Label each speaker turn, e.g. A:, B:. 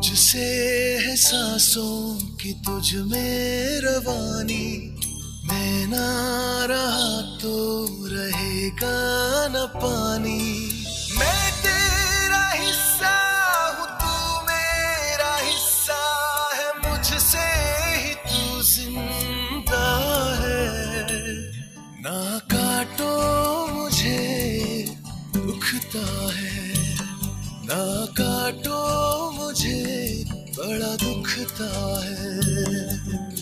A: मुझसे है सांसों की तुझ में रवानी। मैं ना रहा तो रहेगा न पानी। मैं तेरा हिस्सा हूँ, तू मेरा हिस्सा है, मुझसे ही तू ज़िंदा है। ना काटो मुझे दुखता है, ना काटो बड़ा दुखता है।